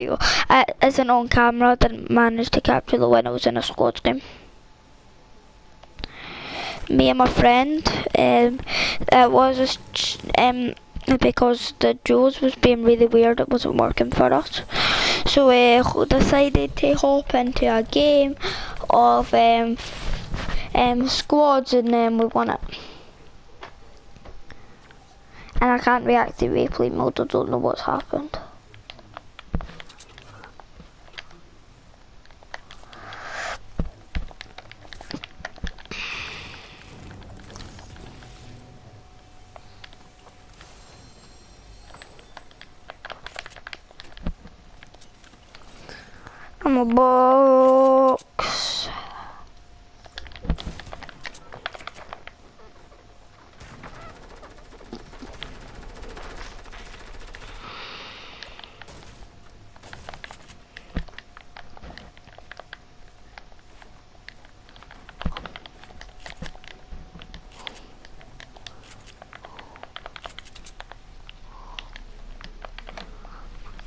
Uh, isn't on camera, didn't manage to capture the win, I was in a squad game. Me and my friend, um, it was just, um, because the Joes was being really weird, it wasn't working for us. So we uh, decided to hop into a game of um, um, squads and then we won it. And I can't reactivate replay mode, I don't know what's happened. I'm a box.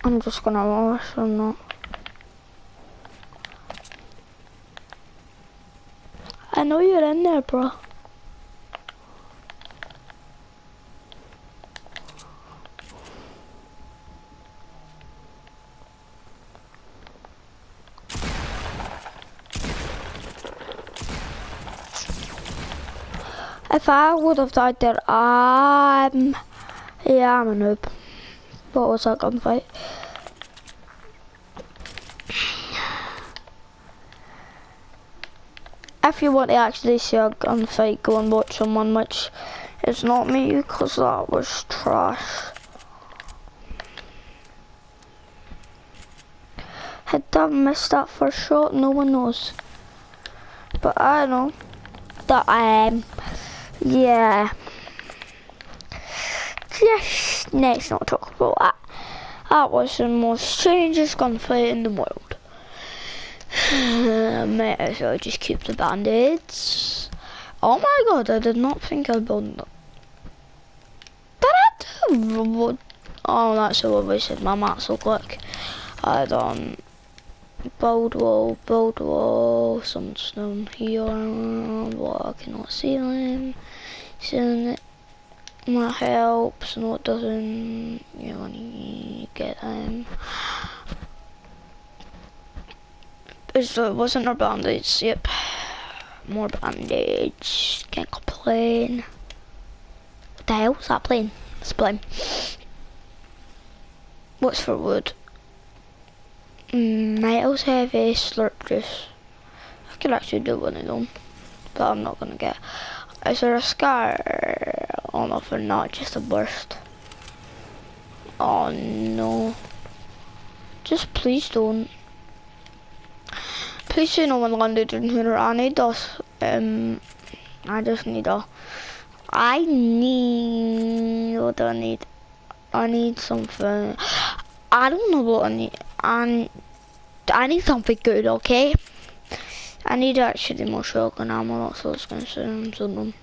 I'm just gonna wash them now. I ah, know you're in there, bro. If I would have died there, I'm... Yeah, I'm a noob. What was that gunfight? If you want to actually see a gunfight, go and watch someone, which is not me, because that was trash. Had that missed that first shot? No one knows. But I know that um yeah. Just let's not talk about that. That was the most strangest gunfight in the world. Uh, Might as well just keep the band-aids. Oh my god, I did not think I'd do? Oh, that's how I said my mats look like. I don't build wall, build wall, some stone here, what I cannot see them. Seeing it that helps, and what doesn't, you want to get them. So it wasn't our band-aids, yep. More band-aids, can't complain. What the hell's that plane? It's plane. What's for wood? Mm, have a slurp juice. I could actually do one of them, but I'm not gonna get. Is there a scar on off or not? Just a burst. Oh no. Just please don't. Please no one landed in here. I need us. Um, I just need a. I need. What do I need? I need something. I don't know what I need. I, I need something good, okay? I need actually more shotgun ammo. That's what I was gonna say. I'm so dumb.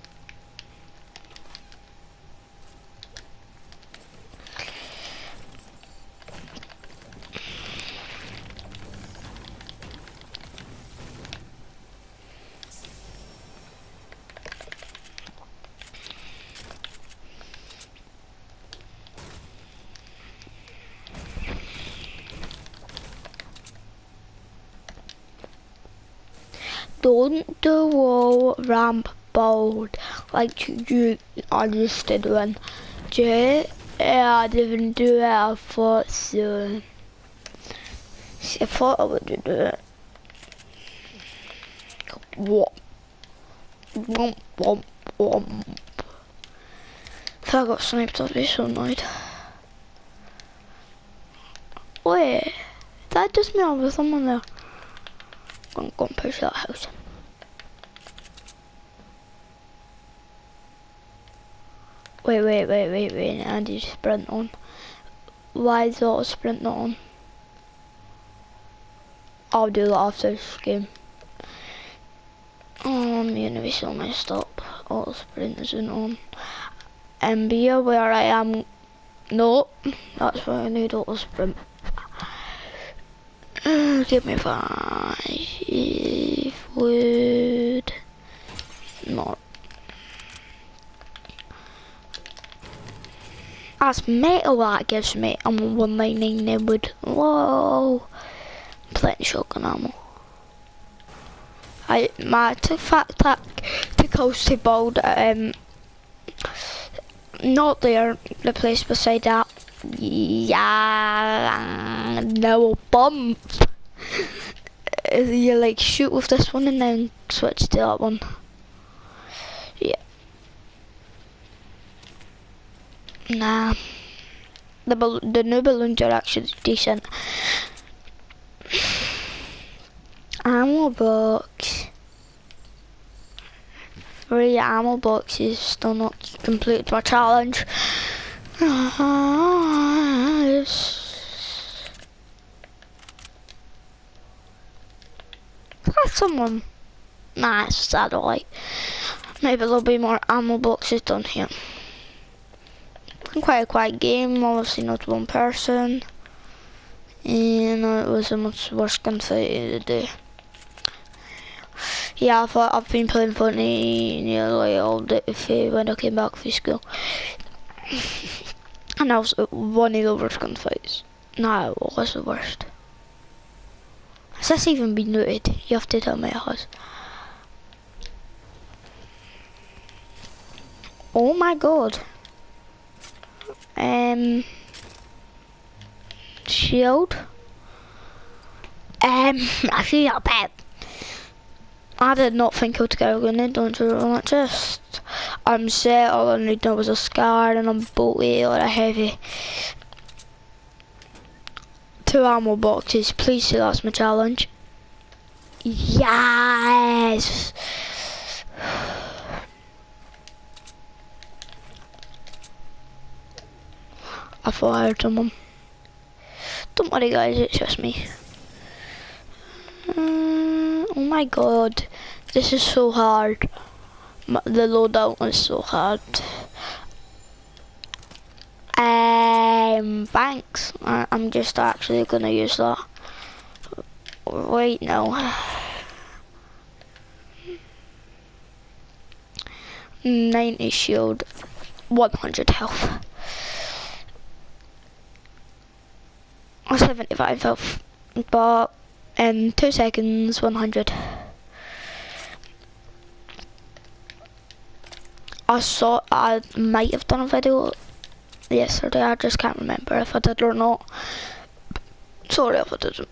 Don't do wall ramp bold like you understood when Jay Yeah I didn't do it I thought so See, I thought I would do it what womp womp womp. If I got sniped I'd be so annoyed wait that just me over someone there Gonna go and push that house. Wait, wait, wait, wait, wait, Andy sprint on. Why is auto sprint not on? I'll do that after this game. Oh, I'm gonna be so messed up. Auto sprint isn't on. And be aware I am. No, that's why I need auto sprint. give me five wood. Not. That's metal that gives me. I'm 199 wood. Whoa. Plenty shotgun ammo. I my fact that to coasty bold um not there the place beside that yeah no bump you like shoot with this one and then switch to that one? Yeah. Nah. The, the new balloons are actually decent. Ammo box. Three ammo boxes, still not completed my challenge. Someone nice satellite. Maybe there'll be more ammo boxes done here. Quite a quiet game, obviously not one person. And it was a much worse gunfight to do yeah, I've, I've been playing Fortnite nearly all day when I came back from school. and that was one of the worst gunfights. No, it was the worst. Has this even been looted? You have to tell me it has. Oh my god. Um, shield. Um, I a pet. I did not think I would get a grenade launcher on it, just I'm set, all I need was a scar and a bolty or a heavy. Two ammo boxes, please say that's my challenge. Yes! I thought I heard someone. Don't worry guys, it's just me. Uh, oh my god, this is so hard. The loadout is so hard. Um. I I'm just actually gonna use that. Wait, no. Ninety shield, one hundred health. 75 health, but in two seconds, 100. I saw, I might have done a video yesterday, I just can't remember if I did or not. Sorry if I didn't.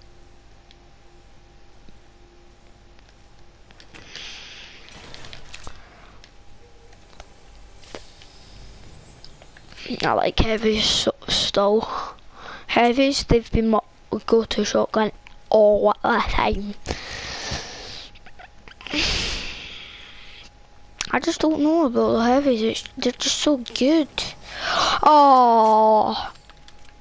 I like heavies so, still. Heavies, they've been my go-to shotgun all the time. I just don't know about the heavies, it's, they're just so good. Oh,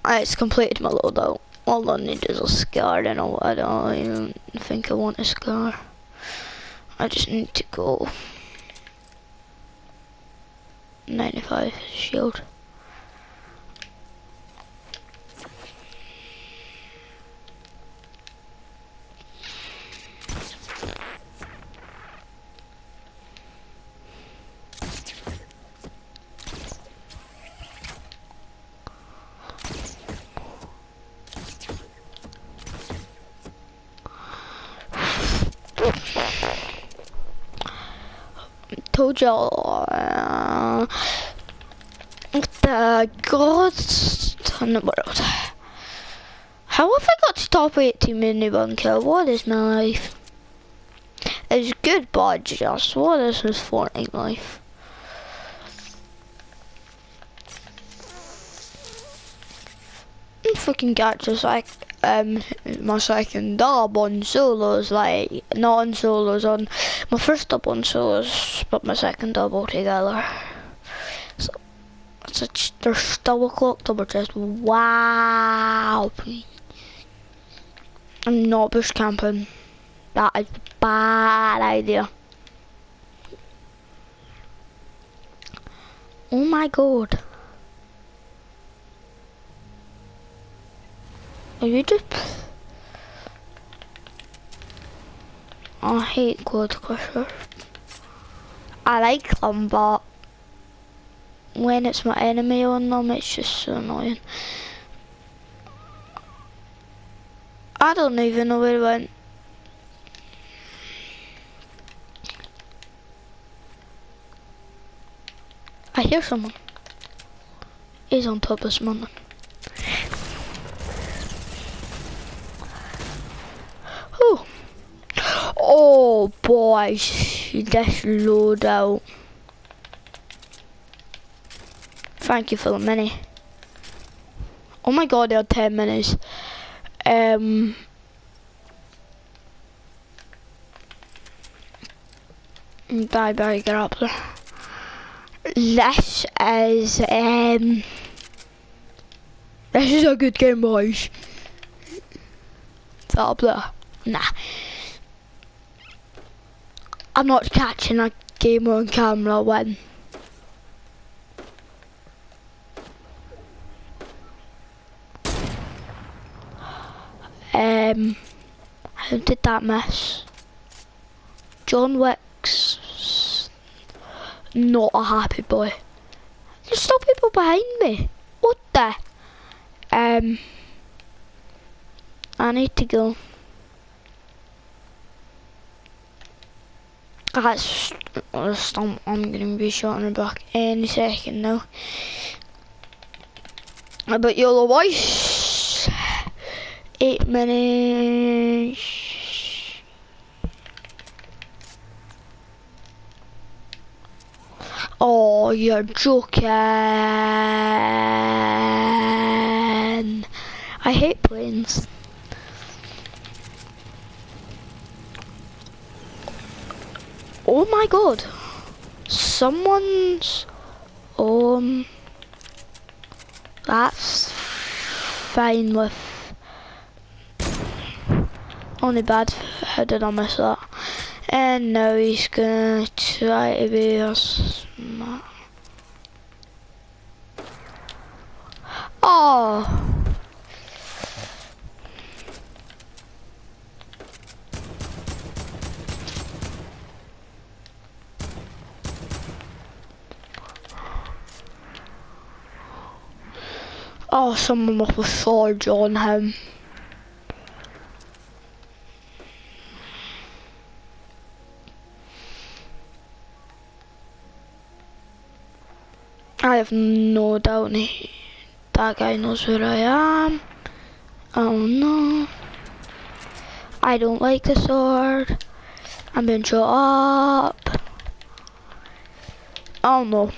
it's completed my loadout. All I need is a scar and all. I don't even think I want a scar. I just need to go 95 shield. Told y'all uh, the gods on the world. How have I got to top 18 mini bunker? What is my life? It's good, but just what is this Fortnite life? Fucking god just like um my second dub on solos, like not on solos, on my first dub on solos, but my second dub altogether. So it's a, there's still a clock double chest. Wow. I'm not bush camping. That is a bad idea. Oh my god. Are you just... I hate Quadcrasher. I like them, but when it's my enemy on them, it's just so annoying. I don't even know where it went. I hear someone. He's on top of someone. Oh. Boys, this loadout. Thank you for the mini. Oh my god, they are 10 minutes. Um, bye bye, grappler. This is, um, this is a good game, boys. Grappler. Nah. I'm not catching a game on camera when Um, how did that mess? John Wick's not a happy boy. There's still people behind me. What the? Um, I need to go. Stump. I'm gonna be shot in the back any second now. But you'll voice eight minutes. Oh, you're joking. I hate planes. Oh my god. Someone's um that's fine with only bad how did I miss that? And now he's gonna try to be a smart Oh Oh, someone with a sword on him. I have no doubt he, that guy knows where I am. Oh no. I don't like the sword. I'm being shot up. Oh no.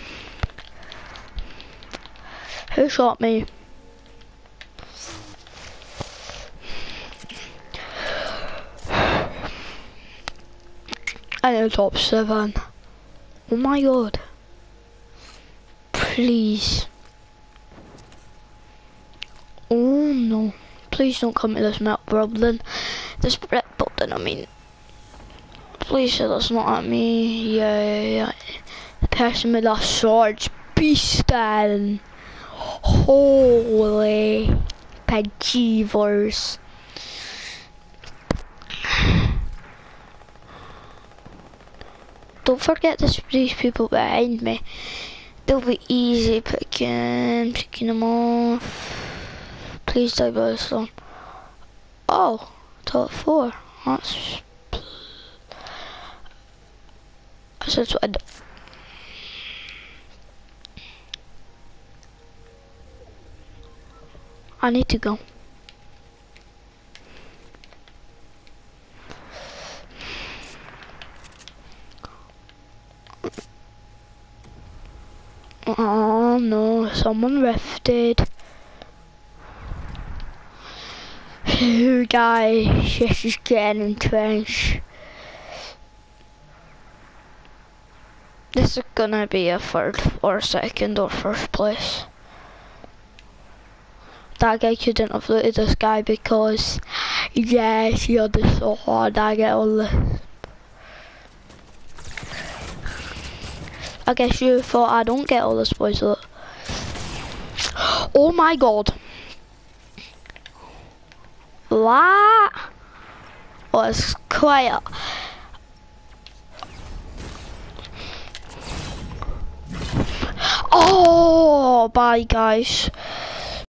Who shot me? Know top seven. Oh my god. Please. Oh no. Please don't come to this map building. This brick building, I mean. Please say that's not at me. Yeah, yeah, yeah. The person with that sword's beastin'. Holy pagivers. Don't forget this, these people behind me. They'll be easy picking, picking them off. Please die by this one. Oh, top four. That's. That's what I I need to go. Oh no, someone rifted. Who guys, this is getting entrenched. This is gonna be a third or second or first place. That guy couldn't have looted this guy because yes, he had this so hard I get all the I guess you thought I don't get all the spoils up. Oh my god. That was quiet. Oh, bye guys.